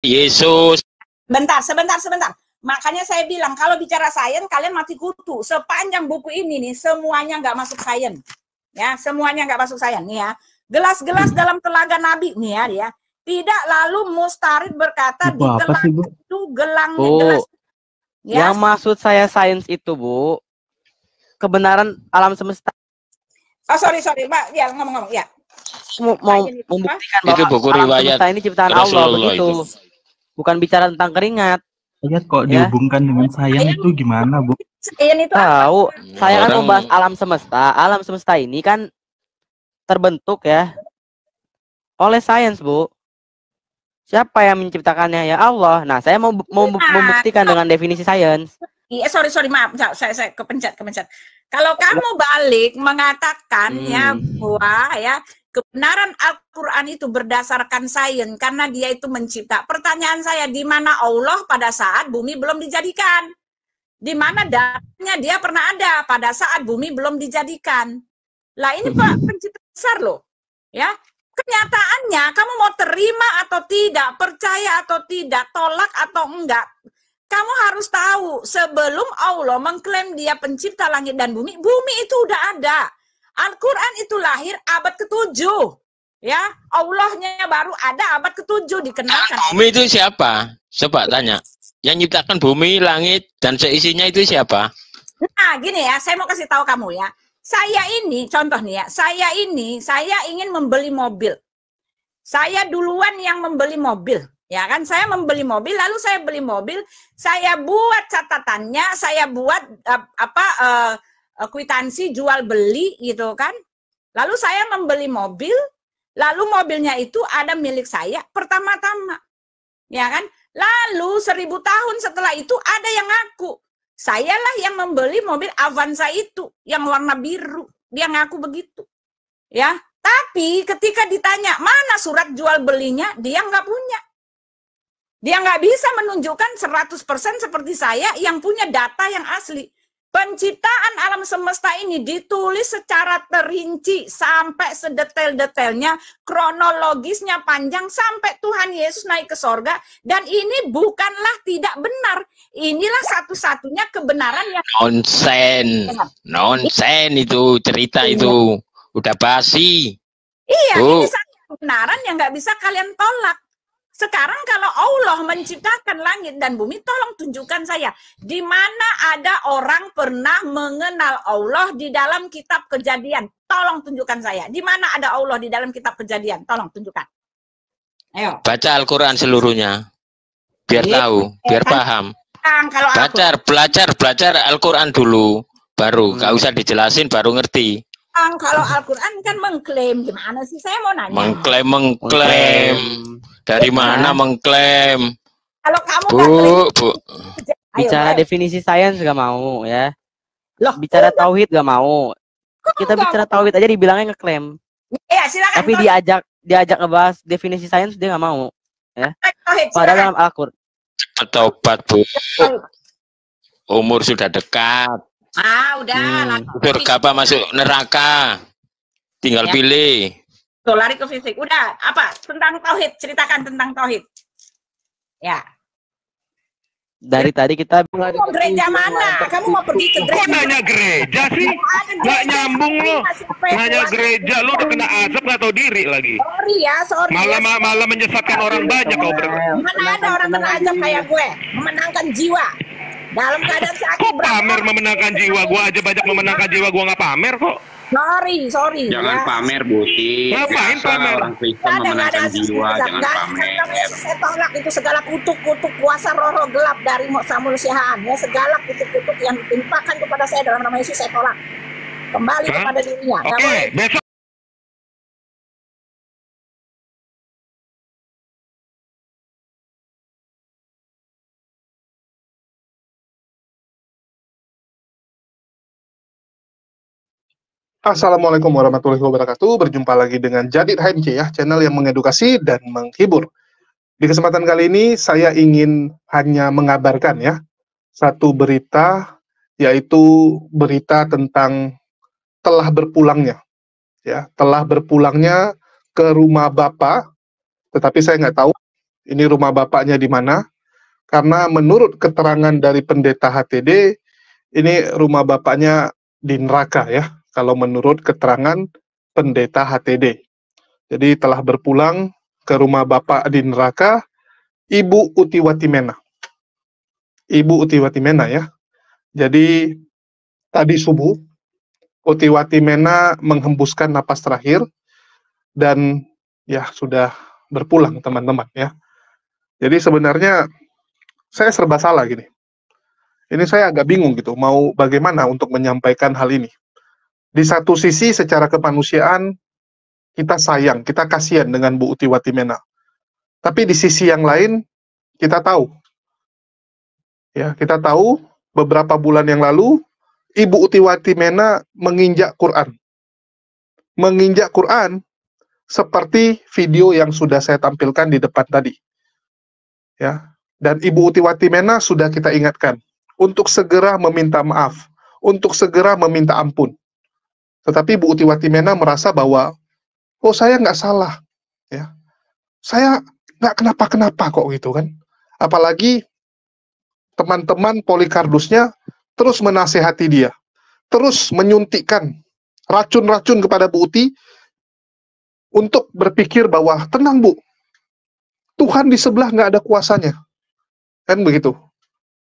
Yesus. Bentar, sebentar, sebentar. Makanya saya bilang kalau bicara sains kalian mati kutu. Sepanjang buku ini nih semuanya nggak masuk sains. Ya, semuanya nggak masuk sains nih ya. Gelas-gelas dalam telaga Nabi nih ya dia. Tidak lalu Mustarid berkata Buku di gelang sih, Bu? itu gelang Bu, gelas. Ya, Yang maksud saya sains itu, Bu, kebenaran alam semesta. oh sorry sorry, Mbak. Ya ngomong-ngomong ya. Mau, mau itu membuktikan Itu bahwa buku alam riwayat semesta ini ciptaan Allah begitu. itu. Bukan bicara tentang keringat. Lihat kok Ya. dihubungkan dengan sayang Sayang. itu gimana, Bu? Sains itu apa? Tahu, saya kan membahas alam semesta. Alam semesta ini kan terbentuk ya oleh sains, Bu. Siapa yang menciptakannya? Ya Allah. Nah, saya mau mau Nah, membuktikan dengan definisi sains. Iya, sorry sorry maaf, saya saya, saya kepencet kepencet. Kalau kamu balik mengatakan Hmm. ya bahwa ya kebenaran Al-Qur'an itu berdasarkan sains karena dia itu mencipta. Pertanyaan saya di mana Allah pada saat bumi belum dijadikan? Di mana datanya dia pernah ada pada saat bumi belum dijadikan? Lah ini Pak pencipta besar loh. Ya. Kenyataannya kamu mau terima atau tidak, percaya atau tidak, tolak atau enggak, kamu harus tahu sebelum Allah mengklaim dia pencipta langit dan bumi, bumi itu udah ada. Al-Quran itu lahir abad ke-7. Ya, Allahnya baru ada abad ke-7 dikenalkan. Bumi itu siapa? Coba tanya. Yang nyiptakan bumi, langit, dan seisinya itu siapa? Nah, gini ya, saya mau kasih tahu kamu ya. Saya ini, contoh nih ya, saya ini, saya ingin membeli mobil. Saya duluan yang membeli mobil. Ya kan, saya membeli mobil, lalu saya beli mobil, saya buat catatannya, saya buat eh, apa eh, kwitansi jual beli gitu kan. Lalu saya membeli mobil, lalu mobilnya itu ada milik saya pertama-tama. Ya kan? Lalu seribu tahun setelah itu ada yang ngaku. Sayalah yang membeli mobil Avanza itu yang warna biru. Dia ngaku begitu. Ya, tapi ketika ditanya mana surat jual belinya, dia nggak punya. Dia nggak bisa menunjukkan 100% seperti saya yang punya data yang asli. Penciptaan alam semesta ini ditulis secara terinci sampai sedetail-detailnya, kronologisnya panjang sampai Tuhan Yesus naik ke sorga. Dan ini bukanlah tidak benar. Inilah satu-satunya kebenaran yang Nonsen. Nonsen itu cerita Iya. itu. Udah basi. Iya, Oh. ini satu kebenaran yang nggak bisa kalian tolak. Sekarang kalau Allah menciptakan langit dan bumi, tolong tunjukkan saya di mana ada orang pernah mengenal Allah di dalam kitab Kejadian. Tolong tunjukkan saya di mana ada Allah di dalam kitab Kejadian. Tolong tunjukkan. Ayo, Baca Al-Quran seluruhnya. Biar Iya. tahu, biar kan- paham. Kang, kalau Belajar, belajar, belajar Al-Quran dulu. Baru, Hmm. gak usah dijelasin, baru ngerti. Kang, kalau Al-Quran kan mengklaim gimana sih? Saya mau nanya. Mengklaim, mengklaim. Dari Ya. mana mengklaim? kalau kamu Bu, klaim, bu. ayo, Bicara ayo. definisi sains gak mau ya. Loh, Bicara tauhid gak mau. Kita enggak? bicara tauhid aja dibilangnya ngeklaim. Iya, silakan. Tapi diajak diajak ngebahas definisi sains dia nggak mau. Tauhid, Padahal dalam Al-Qur'an tobat, bu. Umur sudah dekat. Ah, udah. Hmm. Surga apa masuk neraka? Tinggal Ya. pilih. Tuh, lari ke fisik. Udah, apa? Tentang tauhid, ceritakan tentang tauhid. Ya. dari tadi kita Kamu mau gereja mana? Kamu mau pergi ke Kok gereja? nanya gereja sih? Gereja. nyambung lo. Nanya gereja, lu udah kena azab nggak tahu diri lagi. Sorry ya, sorry. Malah ya. malah menyesatkan orang banyak kau ber. Mana ada orang kena ajab kayak gue? Memenangkan jiwa. Dalam keadaan sakit Kok pamer memenangkan jiwa? Gua aja banyak memenangkan jiwa, gua nggak pamer kok. Sorry, sorry. Jangan ya. pamer Buti. Ngapain pamer? Orang Kristen memenangkan jiwa, jangan ada. pamer. Saya tolak itu segala kutuk-kutuk kuasa roh-roh gelap dari manusiaan. Ya, segala kutuk-kutuk yang ditimpakan kepada saya dalam nama Yesus saya tolak. Kembali Hah? kepada dirinya. Oke, boleh. besok Assalamualaikum warahmatullahi wabarakatuh. Berjumpa lagi dengan Jadid HMC ya, channel yang mengedukasi dan menghibur. Di kesempatan kali ini saya ingin hanya mengabarkan ya satu berita yaitu berita tentang telah berpulangnya ya, telah berpulangnya ke rumah Bapak tetapi saya nggak tahu ini rumah bapaknya di mana. Karena menurut keterangan dari pendeta HTD, ini rumah bapaknya di neraka ya. Kalau menurut keterangan pendeta HTD. Jadi telah berpulang ke rumah bapak di neraka, Ibu Utiwati Mena. Ibu Utiwati Mena ya. Jadi tadi subuh Utiwati Mena menghembuskan napas terakhir dan ya sudah berpulang teman-teman ya. Jadi sebenarnya saya serba salah gini. Ini saya agak bingung gitu, mau bagaimana untuk menyampaikan hal ini. Di satu sisi secara kemanusiaan kita sayang, kita kasihan dengan Bu Utiwati Mena. Tapi di sisi yang lain kita tahu ya, kita tahu beberapa bulan yang lalu Ibu Utiwati Mena menginjak Quran. Menginjak Quran seperti video yang sudah saya tampilkan di depan tadi. Ya. Dan Ibu Utiwati Mena sudah kita ingatkan untuk segera meminta maaf, untuk segera meminta ampun. Tetapi Ibu Utiwati Mena merasa bahwa oh saya nggak salah, ya. Saya nggak kenapa-kenapa kok gitu kan. Apalagi teman-teman Polikardusnya terus menasehati dia, terus menyuntikkan racun-racun kepada Bu Uti untuk berpikir bahwa tenang bu, Tuhan di sebelah nggak ada kuasanya, kan begitu.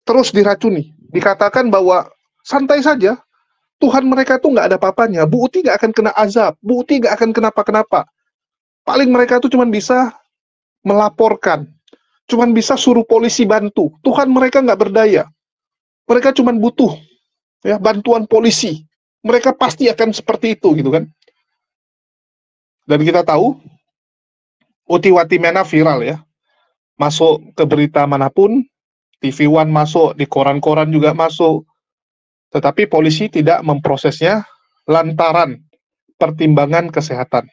Terus diracuni, dikatakan bahwa santai saja, Tuhan mereka tuh nggak ada papanya, Bu Uti nggak akan kena azab, Bu Uti nggak akan kenapa-kenapa. Paling mereka tuh cuma bisa melaporkan, cuma bisa suruh polisi bantu. Tuhan mereka nggak berdaya, mereka cuma butuh ya bantuan polisi. Mereka pasti akan seperti itu gitu kan. Dan kita tahu Uti Watimena viral ya. Masuk ke berita mana pun, TV One masuk, di koran-koran juga masuk. Tetapi polisi tidak memprosesnya lantaran pertimbangan kesehatan.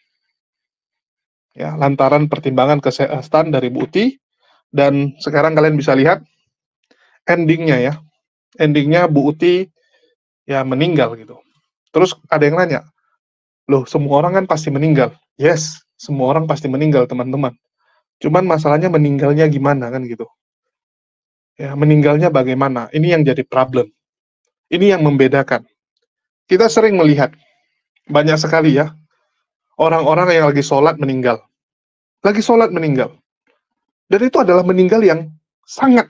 Ya, lantaran pertimbangan kesehatan dari Bu Uti dan sekarang kalian bisa lihat endingnya ya. Endingnya Bu Uti ya meninggal gitu. Terus ada yang nanya, loh semua orang kan pasti meninggal. Yes, semua orang pasti meninggal, teman-teman. Cuman masalahnya meninggalnya gimana kan gitu. Ya, meninggalnya bagaimana? Ini yang jadi problem. Ini yang membedakan. Kita sering melihat banyak sekali ya orang-orang yang lagi sholat meninggal. Lagi sholat meninggal. Dan itu adalah meninggal yang sangat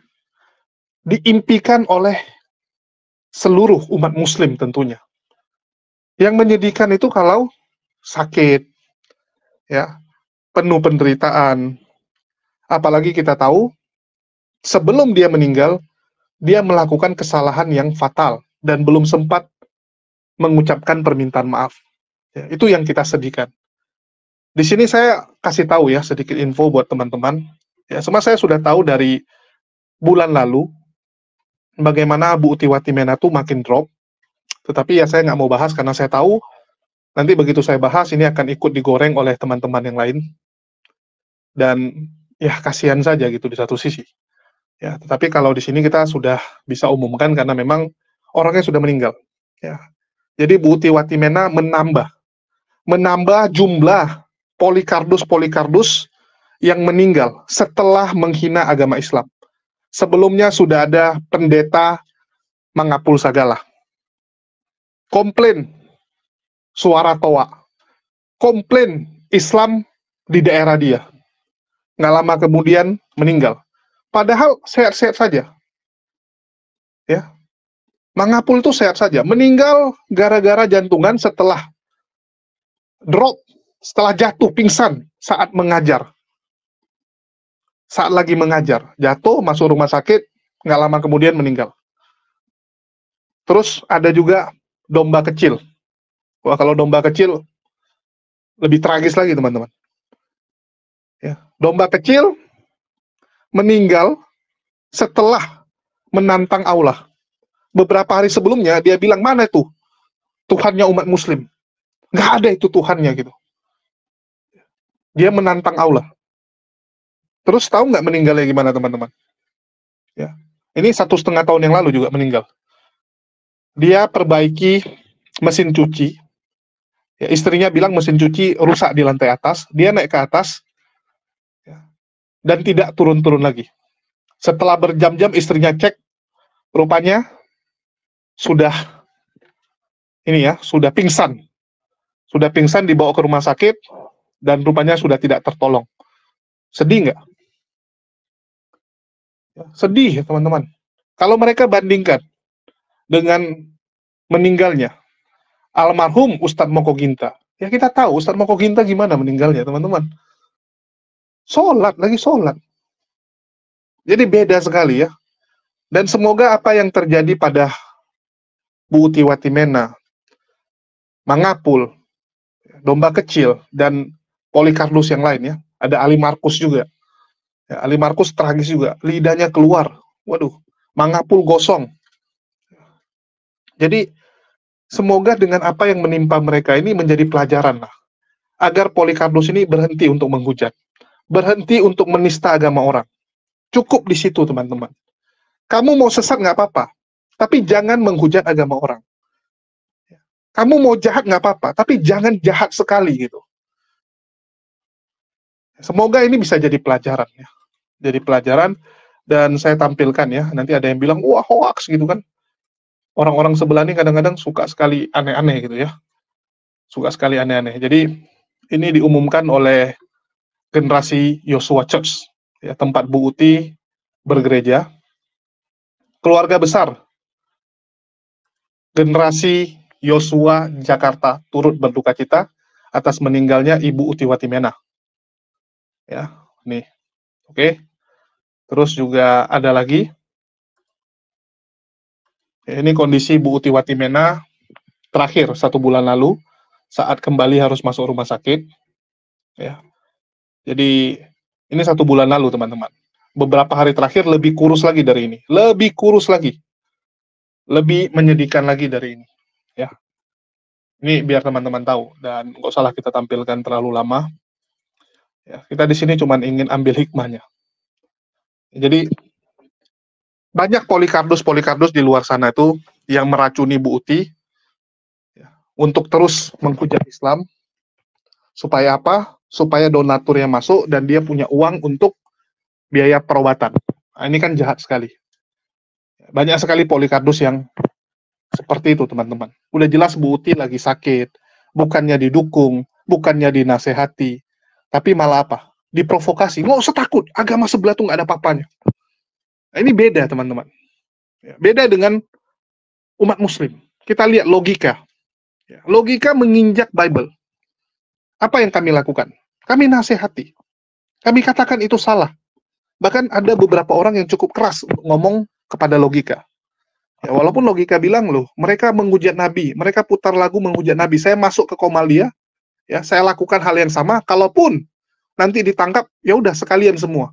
diimpikan oleh seluruh umat muslim tentunya. Yang menyedihkan itu kalau sakit, ya penuh penderitaan. Apalagi kita tahu sebelum dia meninggal dia melakukan kesalahan yang fatal dan belum sempat mengucapkan permintaan maaf. Ya, itu yang kita sedihkan. Di sini saya kasih tahu ya sedikit info buat teman-teman. Ya, semua saya sudah tahu dari bulan lalu bagaimana Bu Utiwati Menatu makin drop. Tetapi ya saya nggak mau bahas karena saya tahu Nanti begitu saya bahas, ini akan ikut digoreng oleh teman-teman yang lain. Dan ya kasihan saja gitu di satu sisi. Ya, tetapi kalau di sini kita sudah bisa umumkan karena memang orangnya sudah meninggal. Ya. Jadi Bu Tiwati Mena menambah menambah jumlah polikardus-polikardus yang meninggal setelah menghina agama Islam. Sebelumnya sudah ada pendeta mengapul sagala. Komplain suara toa. Komplain Islam di daerah dia. Nggak lama kemudian meninggal. Padahal sehat-sehat saja. Ya. Mangapul itu sehat saja. Meninggal gara-gara jantungan setelah drop, setelah jatuh pingsan saat mengajar. Saat lagi mengajar, jatuh masuk rumah sakit, nggak lama kemudian meninggal. Terus ada juga domba kecil Wah, kalau domba kecil lebih tragis lagi, teman-teman. Ya, domba kecil meninggal setelah menantang Allah. Beberapa hari sebelumnya dia bilang mana itu Tuhannya umat Muslim. Nggak ada itu Tuhannya gitu. Dia menantang Allah. Terus tahu nggak meninggalnya gimana teman-teman? Ya, ini satu setengah tahun yang lalu juga meninggal. Dia perbaiki mesin cuci Ya, istrinya bilang mesin cuci rusak di lantai atas, dia naik ke atas, ya. dan tidak turun-turun lagi. Setelah berjam-jam istrinya cek, rupanya sudah ini ya, sudah pingsan. Sudah pingsan dibawa ke rumah sakit dan rupanya sudah tidak tertolong. Sedih nggak? Ya, Sedih, teman-teman. Kalau mereka bandingkan dengan meninggalnya almarhum Ustadz Moko Ginta, ya kita tahu Ustadz Moko Ginta gimana meninggalnya, teman-teman. Sholat, lagi sholat. Jadi beda sekali ya. Dan semoga apa yang terjadi pada Bu Uti Watimena, Mangapul, Domba Kecil, dan Polikarpus yang lain ya. Ada Ali Markus juga. Ya, Ali Markus tragis juga. Lidahnya keluar. Waduh, Mangapul gosong. Jadi semoga dengan apa yang menimpa mereka ini menjadi pelajaran lah. Agar Polikarpus ini berhenti untuk menghujat. Berhenti untuk menista agama orang. Cukup di situ teman-teman. Kamu mau sesat nggak apa-apa, tapi jangan menghujat agama orang. Kamu mau jahat nggak apa-apa, tapi jangan jahat sekali gitu. Semoga ini bisa jadi pelajaran ya. Jadi pelajaran dan saya tampilkan ya. Nanti ada yang bilang wah hoax gitu kan. Orang-orang sebelah ini kadang-kadang suka sekali aneh-aneh gitu ya. Suka sekali aneh-aneh. Jadi ini diumumkan oleh generasi Yosua Church, ya, tempat Bu Uti bergereja. Keluarga besar generasi Yosua Jakarta turut berduka cita atas meninggalnya Ibu Uti Watimena. Ya, nih. Oke. Terus juga ada lagi. Ya, Ini kondisi Bu Uti Watimena terakhir satu bulan lalu saat kembali harus masuk rumah sakit. Ya. Jadi ini satu bulan lalu teman-teman. Beberapa hari terakhir lebih kurus lagi dari ini. Lebih kurus lagi. Lebih menyedihkan lagi dari ini. Ya. Ini biar teman-teman tahu dan nggak salah kita tampilkan terlalu lama. Ya, kita di sini cuma ingin ambil hikmahnya. Jadi banyak polikardus-polikardus di luar sana itu yang meracuni Bu Uti ya, untuk terus menghujat Islam supaya apa? Supaya donaturnya masuk dan dia punya uang untuk biaya perawatan. Nah, ini kan jahat sekali. Banyak sekali polikardus yang seperti itu, teman-teman. Udah jelas Bu Uti lagi sakit, bukannya didukung, bukannya dinasehati, tapi malah apa? Diprovokasi. Nggak usah takut, agama sebelah tuh nggak ada apa-apanya. Nah, ini beda, teman-teman. Ya, Beda dengan umat muslim. Kita lihat logika. Ya, Logika menginjak Bible. Apa yang kami lakukan? Kami nasihati. Kami katakan itu salah. Bahkan ada beberapa orang yang cukup keras ngomong kepada logika. Ya, walaupun logika bilang loh, mereka menghujat Nabi, mereka putar lagu menghujat Nabi. Saya masuk ke Komalia, ya, saya lakukan hal yang sama. Kalaupun nanti ditangkap, ya udah sekalian semua.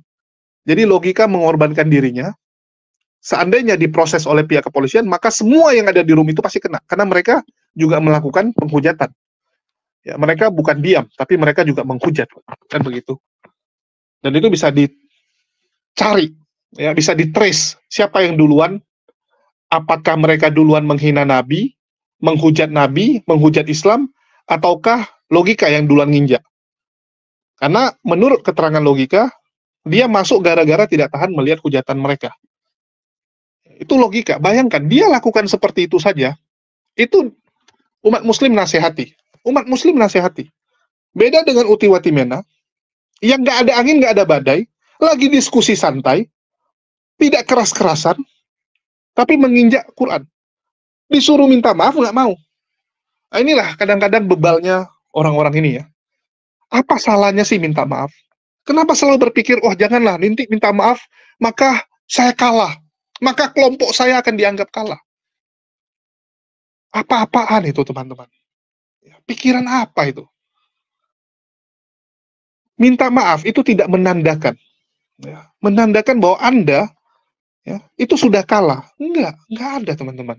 Jadi logika mengorbankan dirinya. Seandainya diproses oleh pihak kepolisian, maka semua yang ada di room itu pasti kena, karena mereka juga melakukan penghujatan. Ya, mereka bukan diam, tapi mereka juga menghujat, kan begitu. Dan itu bisa dicari, ya, bisa ditrace siapa yang duluan apakah mereka duluan menghina Nabi, menghujat Nabi, menghujat Islam, ataukah logika yang duluan nginjak? Karena menurut keterangan logika, dia masuk gara-gara tidak tahan melihat hujatan mereka. Itu logika. Bayangkan, dia lakukan seperti itu saja, itu umat muslim nasihati. Umat muslim nasihati. Beda dengan Uti Watimena, yang nggak ada angin, nggak ada badai, lagi diskusi santai, tidak keras-kerasan, tapi menginjak Quran. Disuruh minta maaf nggak mau. Nah, inilah kadang-kadang bebalnya orang-orang ini ya. Apa salahnya sih minta maaf? Kenapa selalu berpikir, wah janganlah, nanti minta maaf, maka saya kalah. Maka kelompok saya akan dianggap kalah. Apa-apaan itu teman-teman? Ya, Pikiran apa itu? Minta maaf itu tidak menandakan. ya, menandakan bahwa Anda ya, itu sudah kalah. Enggak, enggak ada teman-teman.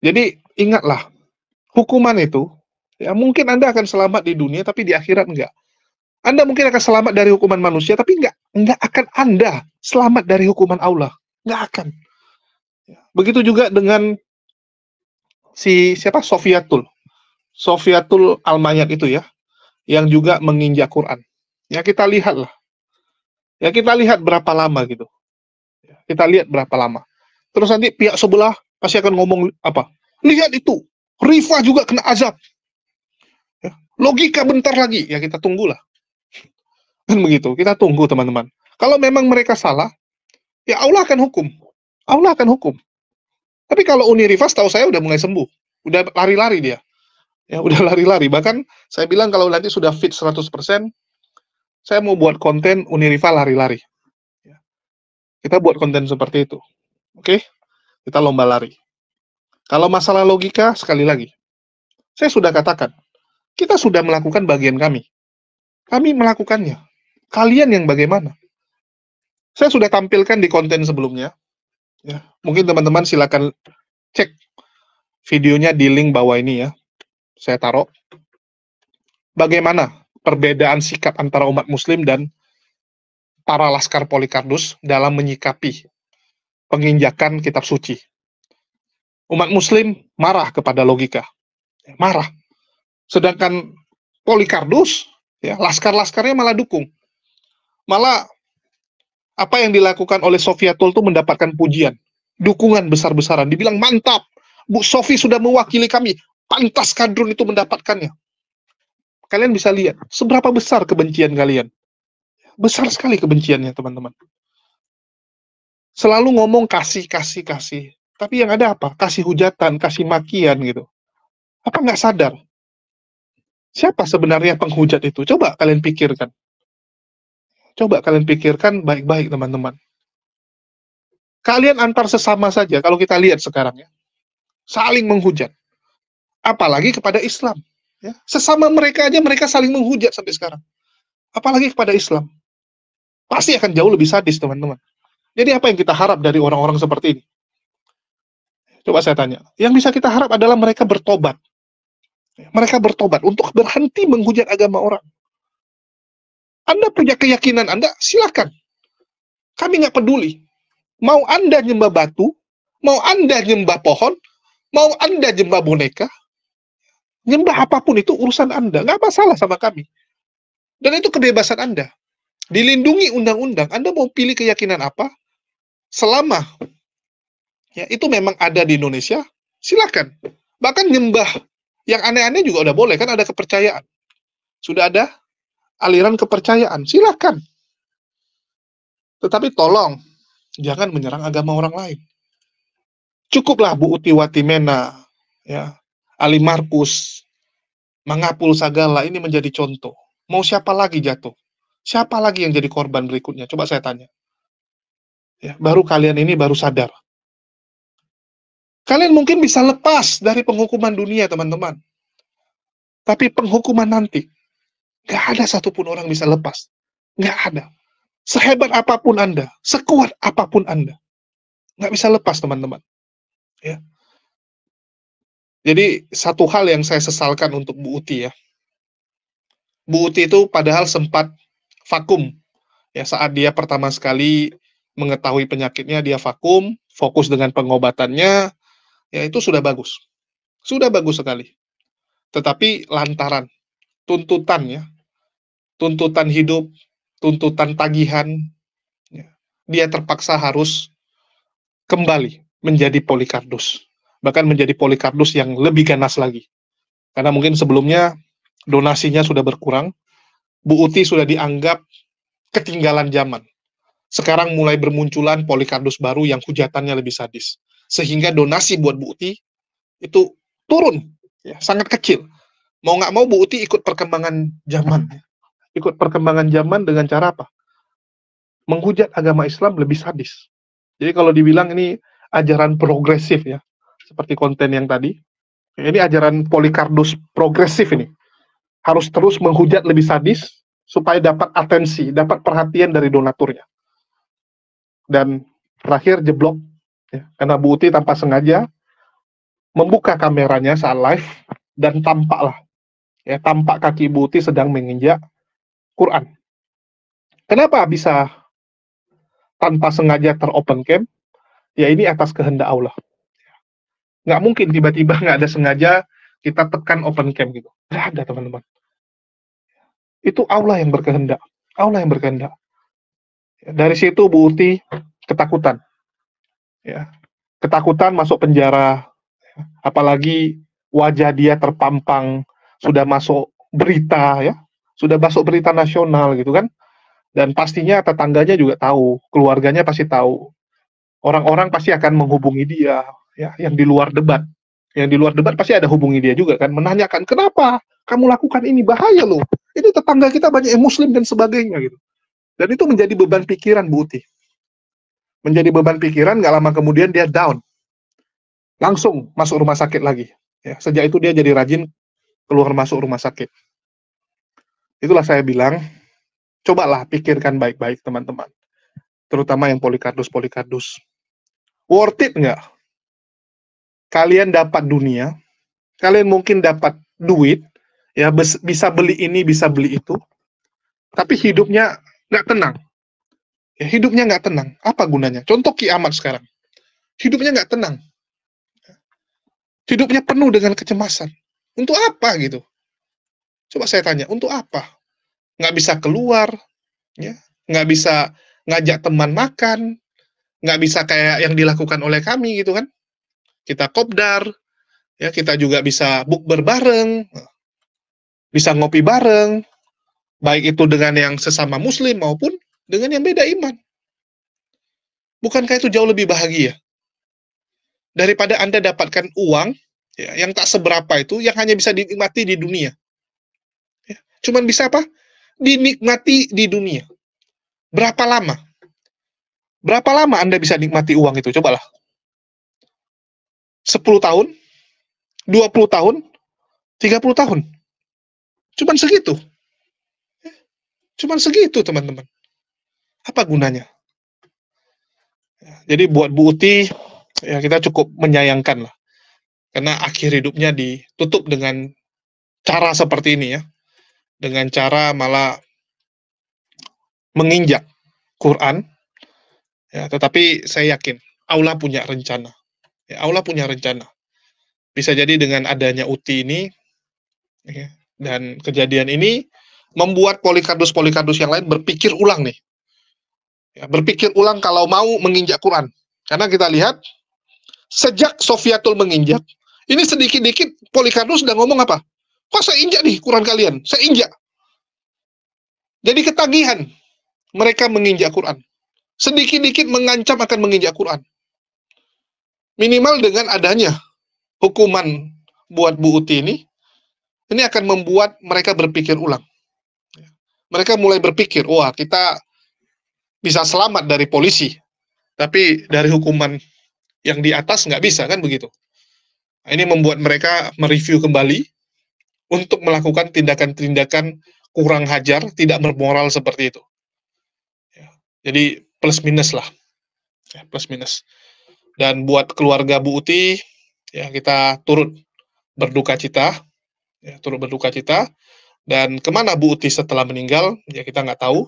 Jadi ingatlah, hukuman itu, ya mungkin Anda akan selamat di dunia, tapi di akhirat enggak. Anda mungkin akan selamat dari hukuman manusia, tapi enggak, enggak akan Anda selamat dari hukuman Allah. Enggak akan. Ya, Begitu juga dengan si siapa Sofiatul. Sofiatul Almayat itu ya, yang juga menginjak Quran. Ya kita lihatlah. Ya kita lihat berapa lama gitu. Ya, Kita lihat berapa lama. Terus nanti pihak sebelah pasti akan ngomong apa? Lihat itu, Rifa juga kena azab. Ya, Logika bentar lagi, ya kita tunggulah. Kan begitu, kita tunggu teman-teman. Kalau memang mereka salah, ya Allah akan hukum. Allah akan hukum. Tapi kalau Uni Rifa tahu saya udah mulai sembuh. Udah lari-lari dia. Ya, udah lari-lari. Bahkan saya bilang kalau nanti sudah fit 100%, saya mau buat konten Uniriva lari-lari. Ya. Kita buat konten seperti itu. Oke? Kita lomba lari. Kalau masalah logika, sekali lagi. Saya sudah katakan, kita sudah melakukan bagian kami. Kami melakukannya. Kalian yang bagaimana? Saya sudah tampilkan di konten sebelumnya. Ya, mungkin teman-teman silakan cek videonya di link bawah ini ya. Saya taruh. Bagaimana perbedaan sikap antara umat muslim dan para laskar Polikardus dalam menyikapi penginjakan kitab suci. Umat muslim marah kepada logika. Marah. Sedangkan Polikardus, ya, laskar-laskarnya malah dukung. Malah apa yang dilakukan oleh Sofiatul itu mendapatkan pujian, dukungan besar-besaran. Dibilang mantap, Bu Sofi sudah mewakili kami, pantas kadrun itu mendapatkannya. Kalian bisa lihat seberapa besar kebencian kalian. Besar sekali kebenciannya, teman-teman. Selalu ngomong kasih, kasih, kasih. Tapi yang ada apa? Kasih hujatan, kasih makian gitu. Apa nggak sadar? Siapa sebenarnya penghujat itu? Coba kalian pikirkan. Coba kalian pikirkan baik-baik, teman-teman. Kalian antar sesama saja, kalau kita lihat sekarang ya, saling menghujat. Apalagi kepada Islam. Ya. Sesama mereka aja mereka saling menghujat sampai sekarang. Apalagi kepada Islam. Pasti akan jauh lebih sadis, teman-teman. Jadi apa yang kita harap dari orang-orang seperti ini? Coba saya tanya. Yang bisa kita harap adalah mereka bertobat. Mereka bertobat untuk berhenti menghujat agama orang. Anda punya keyakinan Anda, silakan. Kami nggak peduli. Mau Anda nyembah batu, mau Anda nyembah pohon, mau Anda nyembah boneka, nyembah apa pun itu urusan Anda. Nggak masalah sama kami. Dan itu kebebasan Anda. Dilindungi undang-undang. Anda mau pilih keyakinan apa? Selama ya itu memang ada di Indonesia, silakan. Bahkan nyembah yang aneh-aneh juga udah boleh, kan ada kepercayaan. Sudah ada aliran kepercayaan, silakan. Tetapi tolong, jangan menyerang agama orang lain. Cukuplah Bu Uti Watimena, ya, Ali Markus, Mangapul Sagala, ini menjadi contoh. Mau siapa lagi jatuh? Siapa lagi yang jadi korban berikutnya? Coba saya tanya. Ya, baru kalian ini baru sadar. Kalian mungkin bisa lepas dari penghukuman dunia, teman-teman. Tapi penghukuman nanti, Gak ada satupun orang bisa lepas. Gak ada. Sehebat apa pun Anda, sekuat apa pun Anda, gak bisa lepas teman-teman. Ya. Jadi satu hal yang saya sesalkan untuk Bu Uti ya. Bu Uti itu padahal sempat vakum ya saat dia pertama sekali mengetahui penyakitnya dia vakum, fokus dengan pengobatannya, ya itu sudah bagus. Sudah bagus sekali. Tetapi lantaran tuntutan ya, tuntutan hidup, tuntutan tagihan, ya, dia terpaksa harus kembali menjadi polikardus. Bahkan menjadi polikardus yang lebih ganas lagi. Karena mungkin sebelumnya donasinya sudah berkurang, Bu Uti sudah dianggap ketinggalan zaman. Sekarang mulai bermunculan polikardus baru yang hujatannya lebih sadis. Sehingga donasi buat Bu Uti itu turun, ya, sangat kecil. Mau nggak mau Bu Uti ikut perkembangan zaman. Ikut perkembangan zaman dengan cara apa? Menghujat agama Islam lebih sadis. Jadi kalau dibilang ini ajaran progresif ya, seperti konten yang tadi, ini ajaran Polikardus progresif ini. Harus terus menghujat lebih sadis supaya dapat atensi, dapat perhatian dari donaturnya. Dan terakhir jeblok, ya, karena Bu Uti tanpa sengaja membuka kameranya saat live dan tampaklah ya tampak kaki Bu Uti sedang menginjak Quran. Kenapa bisa tanpa sengaja teropen cam? Ya ini atas kehendak Allah. Nggak mungkin tiba-tiba nggak ada sengaja kita tekan open cam gitu. Nggak ada teman-teman. Itu Allah yang berkehendak. Allah yang berkehendak. Dari situ Bu Uti ketakutan. Ya. Ketakutan masuk penjara. Apalagi wajah dia terpampang sudah masuk berita ya. Sudah masuk berita nasional gitu kan. Dan pastinya tetangganya juga tahu, keluarganya pasti tahu. Orang-orang pasti akan menghubungi dia ya yang di luar debat. Yang di luar debat pasti ada hubungi dia juga kan menanyakan kenapa kamu lakukan ini bahaya loh. Ini tetangga kita banyak yang muslim dan sebagainya gitu. Dan itu menjadi beban pikiran Bu Uti. Menjadi beban pikiran, nggak lama kemudian dia down. Langsung masuk rumah sakit lagi. Ya, sejak itu dia jadi rajin keluar masuk rumah sakit. Itulah saya bilang, cobalah pikirkan baik-baik teman-teman. Terutama yang polikardus-polikardus. Worth it nggak? Kalian dapat dunia, kalian mungkin dapat duit, ya bisa beli ini, bisa beli itu, tapi hidupnya nggak tenang. Ya, hidupnya nggak tenang. Apa gunanya? Contoh kiamat sekarang. Hidupnya nggak tenang. Hidupnya penuh dengan kecemasan. Untuk apa gitu? Coba saya tanya, untuk apa? Nggak bisa keluar, ya, nggak bisa ngajak teman makan, nggak bisa kayak yang dilakukan oleh kami gitu kan? Kita kopdar, ya kita juga bisa bukber bareng, bisa ngopi bareng, baik itu dengan yang sesama muslim maupun dengan yang beda iman. Bukankah itu jauh lebih bahagia? Daripada Anda dapatkan uang ya, yang tak seberapa itu, yang hanya bisa dinikmati di dunia. Ya, cuman bisa apa? Dinikmati di dunia. Berapa lama? Berapa lama Anda bisa nikmati uang itu? Cobalah. 10 tahun? 20 tahun? 30 tahun? Cuman segitu. Cuman segitu, teman-teman. Apa gunanya? Ya, Jadi buat Bu Uti, ya kita cukup menyayangkan lah. Karena akhir hidupnya ditutup dengan cara seperti ini ya. Dengan cara malah menginjak Quran. Ya, tetapi saya yakin Allah punya rencana. Ya, Allah punya rencana. Bisa jadi dengan adanya Uti ini ya, dan kejadian ini membuat polikardus-polikardus yang lain berpikir ulang nih. Ya, berpikir ulang kalau mau menginjak Quran. Karena kita lihat sejak Sofiatul menginjak, ini sedikit-dikit polikardus sudah ngomong apa? Kok saya injak nih Quran kalian? Saya injak. Jadi ketagihan mereka menginjak Quran. Sedikit-dikit mengancam akan menginjak Quran. Minimal dengan adanya hukuman buat Bu Uti ini, ini akan membuat mereka berpikir ulang. Mereka mulai berpikir, wah kita bisa selamat dari polisi, tapi dari hukuman yang di atas nggak bisa kan begitu. Nah, ini membuat mereka mereview kembali untuk melakukan tindakan-tindakan kurang hajar, tidak bermoral seperti itu. Ya, Jadi plus minus lah, Ya, plus minus. Dan buat keluarga Bu Uti, ya kita turut berduka cita, ya, turut berduka cita. Dan ke mana Bu Uti setelah meninggal, ya kita nggak tahu.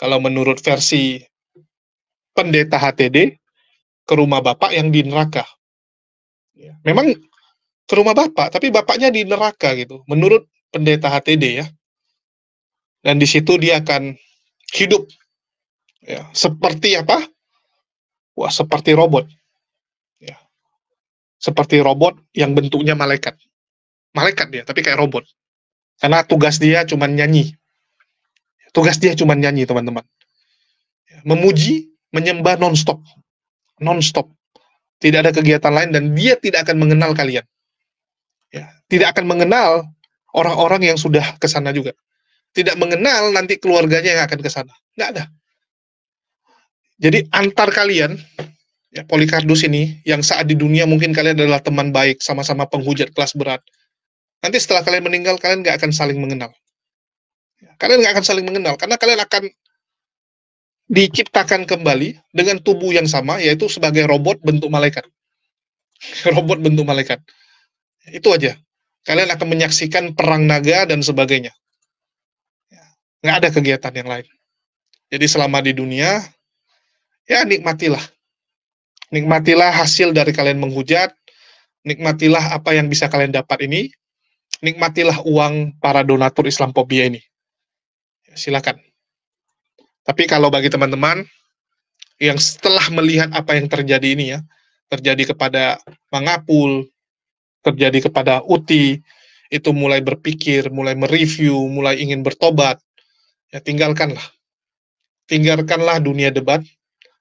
Kalau menurut versi pendeta HTD, ke rumah bapak yang di neraka. Ya, Memang ke rumah bapak, tapi bapaknya di neraka gitu, menurut pendeta HTD ya. Dan di situ dia akan hidup ya, seperti apa? Wah, seperti robot. Seperti robot yang bentuknya malaikat. Malaikat dia, tapi kayak robot. Karena tugas dia cuma nyanyi. Tugas dia cuma nyanyi, teman-teman. Memuji, menyembah nonstop. Nonstop. Tidak ada kegiatan lain dan dia tidak akan mengenal kalian. Ya, tidak akan mengenal orang-orang yang sudah ke sana juga. Tidak mengenal nanti keluarganya yang akan ke sana. Nggak ada. Jadi antar kalian, ya, Polikardus ini, yang saat di dunia mungkin kalian adalah teman baik, sama-sama penghujat kelas berat. Nanti setelah kalian meninggal, kalian nggak akan saling mengenal. Ya, Kalian nggak akan saling mengenal, karena kalian akan diciptakan kembali dengan tubuh yang sama, yaitu sebagai robot bentuk malaikat. robot bentuk malaikat. Itu aja. Kalian akan menyaksikan perang naga dan sebagainya. Ya, Nggak ada kegiatan yang lain. Jadi selama di dunia, ya nikmatilah. Nikmatilah hasil dari kalian menghujat, nikmatilah apa yang bisa kalian dapat ini, nikmatilah uang para donatur Islamophobia ini. Ya, Silakan. Tapi kalau bagi teman-teman yang setelah melihat apa yang terjadi ini ya, terjadi kepada Mangapul, terjadi kepada Uti, itu mulai berpikir, mulai mereview, mulai ingin bertobat, ya tinggalkanlah. Tinggalkanlah dunia debat,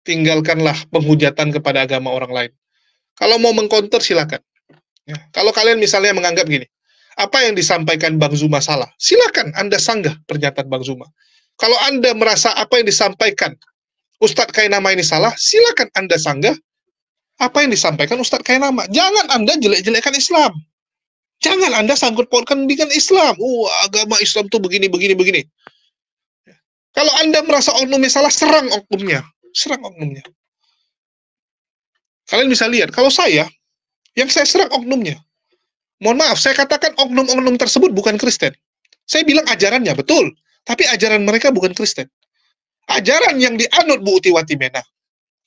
tinggalkanlah penghujatan kepada agama orang lain. Kalau mau mengcounter silakan. Ya, kalau kalian misalnya menganggap gini, apa yang disampaikan Bang Zuma salah, silakan Anda sanggah pernyataan Bang Zuma. Kalau Anda merasa apa yang disampaikan Ustadz Kainama ini salah, silakan Anda sanggah apa yang disampaikan Ustadz Kainama. Jangan Anda jelek-jelekkan Islam. Jangan Anda sangkut pautkan dengan Islam. Oh, agama Islam tuh begini, begini, begini. Kalau Anda merasa oknumnya salah, serang oknumnya. Serang oknumnya. Kalian bisa lihat, kalau saya, yang saya serang oknumnya. Mohon maaf, saya katakan oknum-oknum tersebut bukan Kristen. Saya bilang ajarannya, betul. Tapi ajaran mereka bukan Kristen. Ajaran yang dianut Bu Uti Watimena.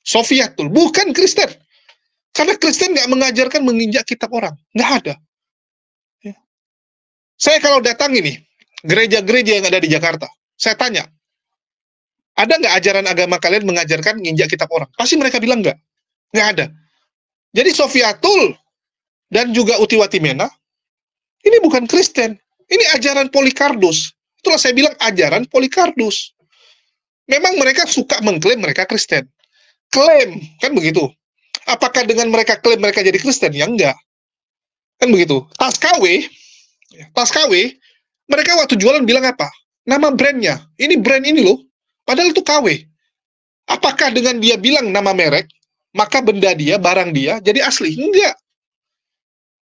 Sofiatul, bukan Kristen. Karena Kristen nggak mengajarkan menginjak kitab orang. Nggak ada. Ya. Saya kalau datang ini, gereja-gereja yang ada di Jakarta, saya tanya, ada nggak ajaran agama kalian mengajarkan menginjak kitab orang? Pasti mereka bilang nggak. Nggak ada. Jadi Sofiatul dan juga Uti Watimena, ini bukan Kristen. Ini ajaran Polikardus. Itulah saya bilang ajaran Polikardus. Memang mereka suka mengklaim mereka Kristen. Klaim, kan begitu. Apakah dengan mereka klaim mereka jadi Kristen? Ya enggak. Kan begitu. Tas KW, KW, mereka waktu jualan bilang apa? Nama brandnya. Ini brand ini loh. Padahal itu KW. Apakah dengan dia bilang nama merek, maka benda dia, barang dia, jadi asli? Enggak.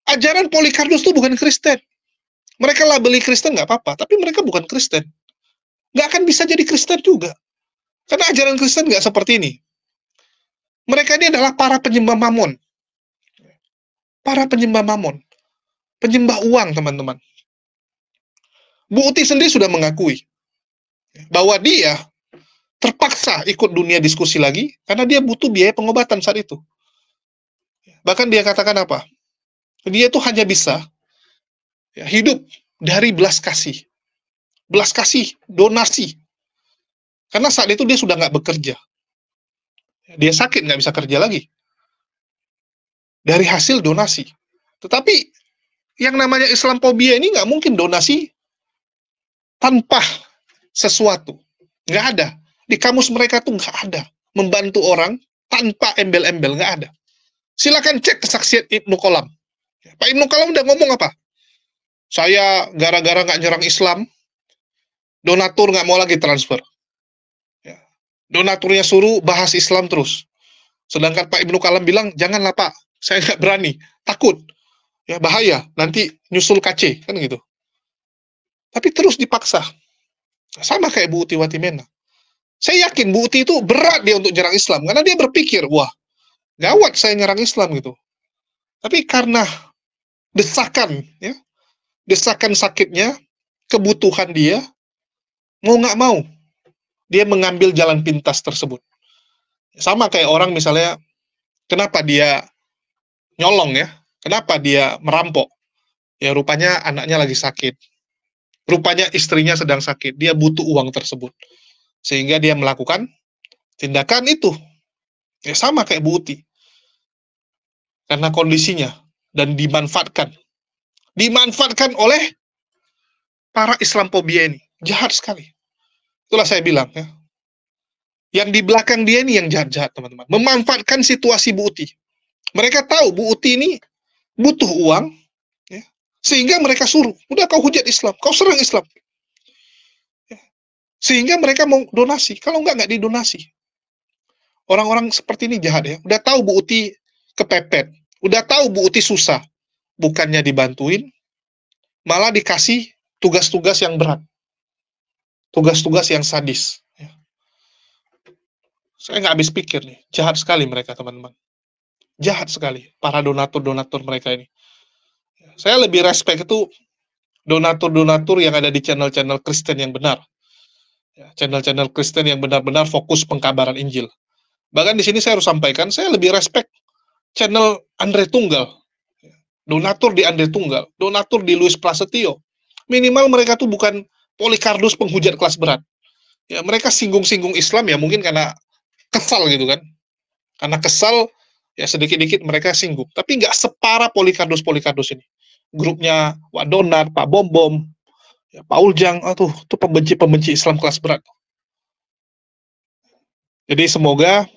Ajaran Polikardus itu bukan Kristen. Mereka labeli Kristen nggak apa-apa, tapi mereka bukan Kristen. Nggak akan bisa jadi Kristen juga. Karena ajaran Kristen nggak seperti ini. Mereka ini adalah para penyembah mamon. Para penyembah mamon. Penyembah uang, teman-teman. Bu Uti sendiri sudah mengakui bahwa dia terpaksa ikut dunia diskusi lagi karena dia butuh biaya pengobatan saat itu. Bahkan dia katakan apa? Dia itu hanya bisa ya, hidup dari belas kasih. Belas kasih, donasi. Karena saat itu dia sudah nggak bekerja. Dia sakit, nggak bisa kerja lagi. Dari hasil donasi. Tetapi yang namanya Islamophobia ini nggak mungkin donasi tanpa sesuatu. Nggak ada. Di kamus mereka tuh nggak ada. Membantu orang tanpa embel-embel, nggak ada. Silakan cek kesaksian Ibnu Kolam. Pak Ibnu Kolam udah ngomong apa? Saya gara-gara nggak nyerang Islam, donatur nggak mau lagi transfer. Ya. Donaturnya suruh bahas Islam terus. Sedangkan Pak Ibnu Kalam bilang, janganlah Pak, saya nggak berani, takut. Ya bahaya, nanti nyusul KC, kan gitu. Tapi terus dipaksa. Sama kayak Bu Uti Watimena. Saya yakin Bu Uti itu berat dia untuk nyerang Islam, karena dia berpikir, wah, gawat saya nyerang Islam gitu. Tapi karena desakan, ya, desakan sakitnya, kebutuhan dia, mau nggak mau, dia mengambil jalan pintas tersebut. Sama kayak orang misalnya, kenapa dia nyolong ya, kenapa dia merampok? Ya rupanya anaknya lagi sakit, rupanya istrinya sedang sakit, dia butuh uang tersebut. Sehingga dia melakukan tindakan itu. Ya sama kayak Bu Uti. Karena kondisinya, dan dimanfaatkan. Dimanfaatkan oleh para Islamophobia ini. Jahat sekali. Itulah saya bilang ya. Yang di belakang dia ini yang jahat-jahat teman-teman. Memanfaatkan situasi Bu Uti. Mereka tahu Bu Uti ini butuh uang, ya, sehingga mereka suruh, udah kau hujat Islam, kau serang Islam. Sehingga mereka mau donasi. Kalau enggak, enggak didonasi. Orang-orang seperti ini jahat ya. Udah tahu Bu Uti kepepet. Udah tahu Bu Uti susah. Bukannya dibantuin, malah dikasih tugas-tugas yang berat. Tugas-tugas yang sadis. Ya. Saya nggak habis pikir nih. Jahat sekali mereka, teman-teman. Jahat sekali. Para donatur-donatur mereka ini. Saya lebih respect itu donatur-donatur yang ada di channel-channel Kristen yang benar. Ya, channel-channel Kristen yang benar-benar fokus pengkabaran Injil. Bahkan di sini saya harus sampaikan, saya lebih respect channel Andre Tunggal. Donatur di Andre Tunggal, donatur di Luis Prasetyo. Minimal mereka tuh bukan Polikardus penghujat kelas berat. ya mereka singgung-singgung Islam ya mungkin karena kesal gitu kan. Karena kesal ya sedikit-dikit mereka singgung. Tapi nggak separah Polikardos ini. Grupnya Wak Donat, Pak Bom Bom, ya, Paul Jang, aduh, itu pembenci-pembenci Islam kelas berat. Jadi semoga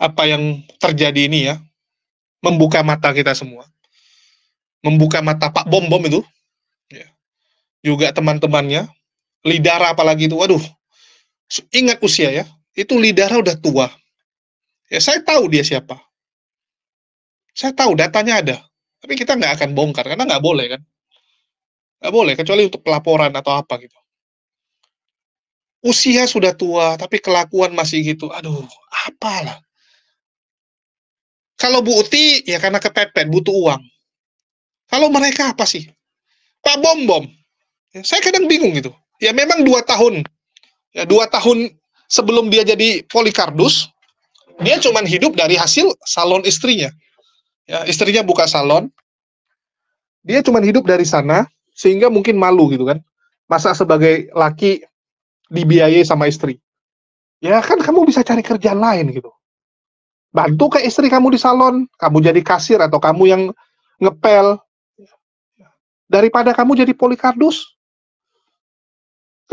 apa yang terjadi ini ya membuka mata kita semua, membuka mata Pak Bom Bom itu, ya. juga teman-temannya, Lidara apalagi itu, waduh, ingat usia ya, itu Lidara udah tua. Ya saya tahu dia siapa, saya tahu datanya ada, tapi kita nggak akan bongkar karena nggak boleh kan, nggak boleh kecuali untuk pelaporan atau apa gitu. Usia sudah tua tapi kelakuan masih gitu. Aduh apalah. Kalau Bu Uti ya karena kepepet butuh uang. Kalau mereka apa sih? Pak Bom Bom ya, saya kadang bingung gitu. Ya memang dua tahun ya dua tahun sebelum dia jadi polikardus dia cuman hidup dari hasil salon istrinya. Ya istrinya buka salon. Dia cuman hidup dari sana sehingga mungkin malu gitu kan masa sebagai laki dibiayai sama istri. Ya kan kamu bisa cari kerjaan lain gitu. Bantu ke istri kamu di salon, kamu jadi kasir atau kamu yang ngepel. Daripada kamu jadi polikardus.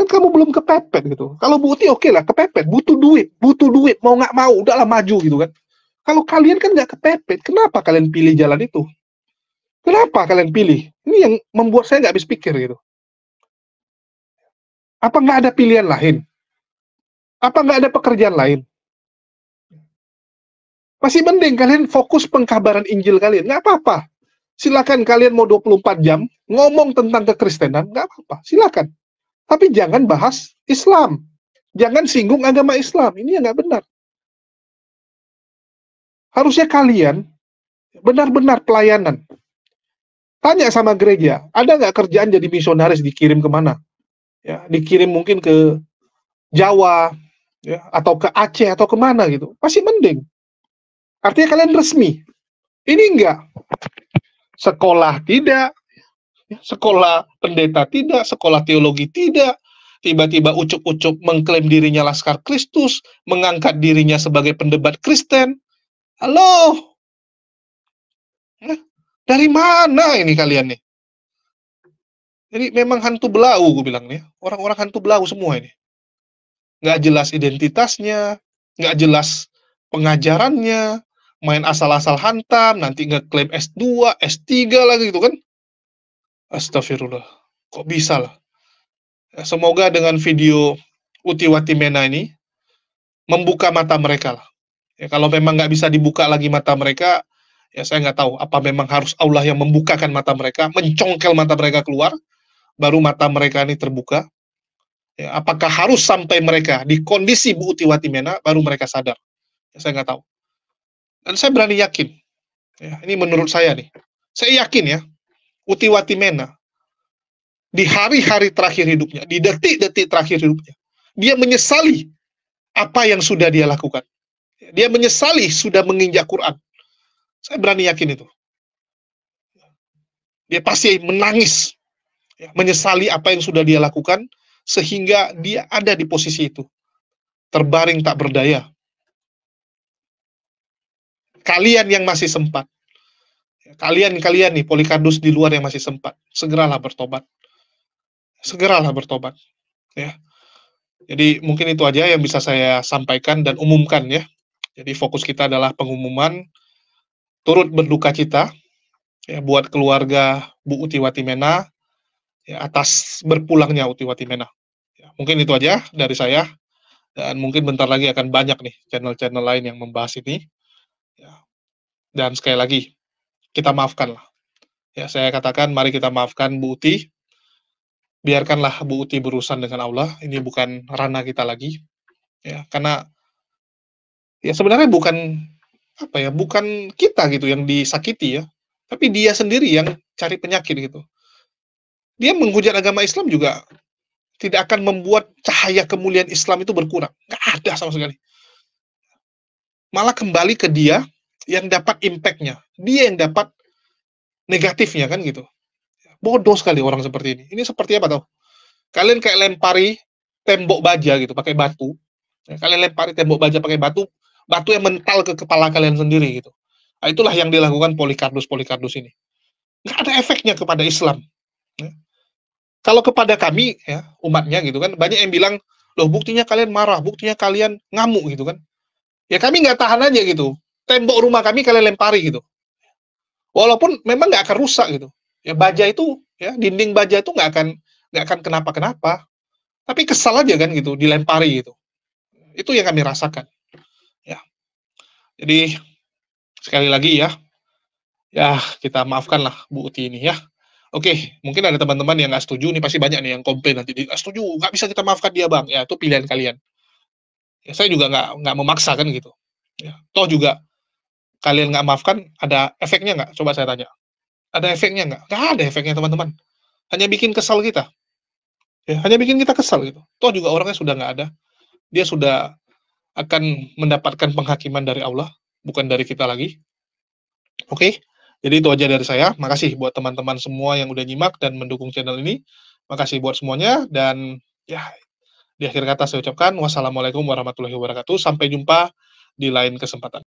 Kan kamu belum kepepet gitu. Kalau Buti oke okay lah, kepepet, butuh duit, butuh duit, mau nggak mau, udahlah maju gitu kan. Kalau kalian kan nggak kepepet, kenapa kalian pilih jalan itu? Kenapa kalian pilih? Ini yang membuat saya nggak habis pikir gitu. Apa nggak ada pilihan lain? Apa nggak ada pekerjaan lain? Masih mending kalian fokus pengkabaran Injil kalian. Nggak apa-apa. Silakan kalian mau 24 jam ngomong tentang kekristenan, nggak apa-apa. Silakan. Tapi jangan bahas Islam. Jangan singgung agama Islam. Ini yang nggak benar. Harusnya kalian benar-benar pelayanan. Tanya sama gereja, ada nggak kerjaan jadi misionaris dikirim ke mana? ya dikirim mungkin ke Jawa ya atau ke Aceh atau ke mana gitu. Masih mending. Artinya kalian resmi. Ini enggak sekolah tidak. Sekolah pendeta tidak. Sekolah teologi tidak. Tiba-tiba ucup-ucup mengklaim dirinya Laskar Kristus mengangkat dirinya sebagai pendebat Kristen. Halo? Ya, dari mana ini kalian nih jadi memang hantu belau, gue bilang nih. Orang-orang hantu belau semua ini. Nggak jelas identitasnya, nggak jelas pengajarannya, main asal-asal hantam, nanti ngeklaim S2, S3 lagi gitu kan. Astagfirullah. Kok bisa lah. Ya, semoga dengan video Utiwati Mena ini membuka mata mereka lah. Ya, kalau memang nggak bisa dibuka lagi mata mereka, ya saya nggak tahu apa memang harus Allah yang membukakan mata mereka, mencongkel mata mereka keluar, baru mata mereka ini terbuka. Ya, apakah harus sampai mereka di kondisi Bu Uti Watimena baru mereka sadar? Ya, saya nggak tahu. Dan saya berani yakin, ya, ini menurut saya nih, saya yakin ya, Uti Watimena di hari-hari terakhir hidupnya, di detik-detik terakhir hidupnya, dia menyesali apa yang sudah dia lakukan. Dia menyesali sudah menginjak Quran. Saya berani yakin itu. Dia pasti menangis ya, menyesali apa yang sudah dia lakukan sehingga dia ada di posisi itu. Terbaring tak berdaya. Kalian yang masih sempat. Kalian kalian nih polikardus di luar yang masih sempat segeralah bertobat. Segeralah bertobat ya. Jadi mungkin itu aja yang bisa saya sampaikan dan umumkan ya. Jadi fokus kita adalah pengumuman turut berduka cita ya buat keluarga Bu Uti Watimena ya, atas berpulangnya Uti Watimena. Ya, mungkin itu aja dari saya dan mungkin bentar lagi akan banyak nih channel-channel lain yang membahas ini. Ya. Dan sekali lagi kita maafkan lah. Ya, saya katakan mari kita maafkan Bu Uti. Biarkanlah Bu Uti berurusan dengan Allah. Ini bukan ranah kita lagi. Ya, karena ya sebenarnya bukan apa ya, bukan kita gitu yang disakiti ya, tapi dia sendiri yang cari penyakit gitu dia menghujat agama Islam juga tidak akan membuat cahaya kemuliaan Islam itu berkurang. Nggak ada sama sekali. Malah kembali ke dia yang dapat impact-nya. Dia yang dapat negatifnya kan gitu. Bodoh sekali orang seperti ini. Ini seperti apa tau? Kalian kayak lempari tembok baja gitu pakai batu ya, kalian lempari tembok baja pakai batu batu yang mental ke kepala kalian sendiri gitu. Nah, itulah yang dilakukan Polikardus Polikardus ini. Nggak ada efeknya kepada Islam. Ya. kalau kepada kami ya umatnya gitu kan banyak yang bilang loh buktinya kalian marah buktinya kalian ngamuk gitu kan. Ya kami nggak tahan aja gitu. Tembok rumah kami kalian lempari gitu. Walaupun memang nggak akan rusak gitu. Ya baja itu ya dinding baja itu nggak akan nggak akan kenapa-kenapa. Tapi kesal aja kan gitu dilempari gitu. Itu yang kami rasakan jadi sekali lagi ya ya kita maafkan lah Bu Uti ini ya Oke, mungkin ada teman-teman yang nggak setuju nih pasti banyak nih yang komplain nanti nggak setuju, nggak bisa kita maafkan dia bang, ya itu pilihan kalian. Ya, saya juga nggak nggak memaksa kan gitu. Ya, toh juga kalian nggak maafkan, ada efeknya nggak? Coba saya tanya. Ada efeknya nggak? Nggak ada efeknya teman-teman. Hanya bikin kesal kita. Ya, hanya bikin kita kesal gitu. Toh juga orangnya sudah nggak ada. Dia sudah akan mendapatkan penghakiman dari Allah, bukan dari kita lagi. Oke, jadi itu aja dari saya. Makasih buat teman-teman semua yang udah nyimak dan mendukung channel ini. Makasih buat semuanya dan ya di akhir kata saya ucapkan wassalamualaikum warahmatullahi wabarakatuh. Sampai jumpa di lain kesempatan.